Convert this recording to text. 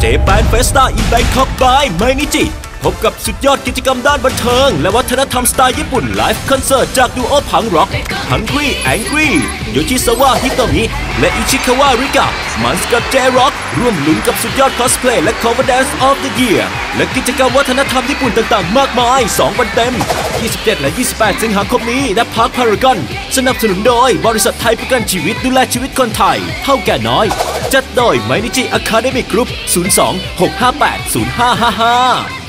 Japan Festa in Bangkok by Mainichi พบกับสุดยอดกิจกรรมด้านบันเทิง และวัฒนธรรมสไตล์ญี่ปุ่นไลฟ์คอนเสิร์ตจากดูโอพังก์ร็อก Hangry Angry โยชิซาวะฮิโตมิและอิชิคาวะริกะมันส์กับ J-Rock ร่วมลุ้นกับสุดยอดคอสเพลย์และ cover dance of the year และกิจกรรมวัฒนธรรมญี่ปุ่นต่างๆ มากมาย 2 วันเต็ม 27 และ 28 สิงหาคมนี้ณ Parc Paragon สนับสนุนโดยบริษัทไทยประกันชีวิตดูแลชีวิตคนไทย เท่าแก่น้อย จัดโดยไมนิจิอะคาเดมิกกรุ๊ป02 658 0555